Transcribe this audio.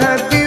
खदी